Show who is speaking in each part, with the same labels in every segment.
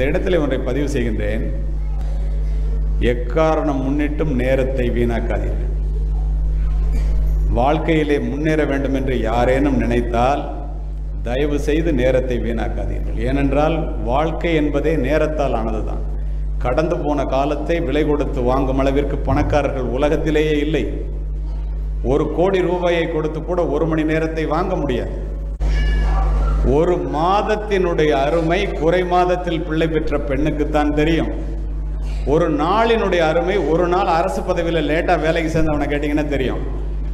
Speaker 1: இந்த இடத்துல ஒன்றை பதிவு செய்கின்றேன். எக்காரணம் முன்னிட்டும் நேரத்தை வீணாக்காதீர்கள். வாழ்க்கையிலே முன்னேற வேண்டும் என்று யாரேனும் நினைத்தால் தயவு செய்து நேரத்தை வீணாக்காதீர்கள். ஏனென்றால் வாழ்க்கை என்பதே நேரத்தால் ஆனதுதான். கடந்து போன காலத்தை விலை கொடுத்து வாங்கும் அளவிற்கு பணக்காரர்கள் உலகத்திலேயே இல்லை. ஒரு கோடி ரூபாயை கொடுத்து கூட ஒரு மணி நேரத்தை வாங்க முடியாது. ஒரு மாதத்தினுடைய அருமை குறை மாதத்தில் பிள்ளை பெற்ற பெண்ணுக்குத்தான் தெரியும். ஒரு நாளினுடைய அருமை ஒரு நாள் அரசு பதவியில் லேட்டாக வேலைக்கு சேர்ந்தவனை கேட்டிங்கன்னா தெரியும்.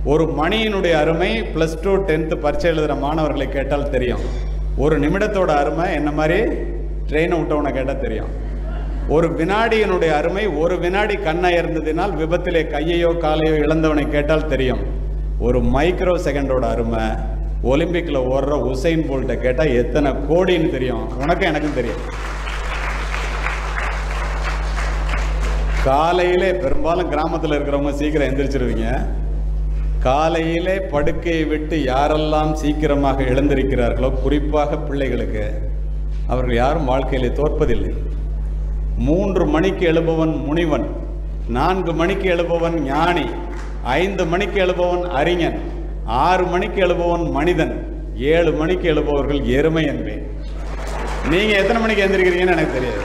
Speaker 1: ஒரு மணியினுடைய அருமை ப்ளஸ் டூ டென்த்து பரீட்சை எழுதுகிற மாணவர்களை கேட்டால் தெரியும். ஒரு நிமிடத்தோட அருமை என்ன மாதிரி? ட்ரெயினை விட்டவனை கேட்டால் தெரியும். ஒரு வினாடியினுடைய அருமை ஒரு வினாடி கண்ணாக இருந்ததினால் விபத்திலே கையையோ காலையோ இழந்தவனை கேட்டால் தெரியும். ஒரு மைக்ரோ செகண்டோட அருமை ஒலிம்பிக்கில் ஓடுற உசைன் போல்ட்டை கேட்டால் எத்தனை கோடின்னு தெரியும். உனக்கும் எனக்கும் தெரியும். காலையிலே பெரும்பாலும் கிராமத்தில் இருக்கிறவங்க சீக்கிரம் எந்திரிச்சிருவீங்க. காலையிலே படுக்கையை விட்டு யாரெல்லாம் சீக்கிரமாக எழுந்திருக்கிறார்களோ குறிப்பாக பிள்ளைகளுக்கு அவர்கள் யாரும் வாழ்க்கையிலே தோற்பதில்லை. மூன்று மணிக்கு எழுபவன் முனிவன் நான்கு மணிக்கு எழுபவன் ஞானி ஐந்து மணிக்கு எழுபவன் அறிஞன் ஆறு மணிக்கு எழுபவன் மனிதன் ஏழு மணிக்கு எழுபவர்கள் எருமை என்பேன். நீங்கள் எத்தனை மணிக்கு எழுந்திருக்கிறீங்கன்னு எனக்கு தெரியாது.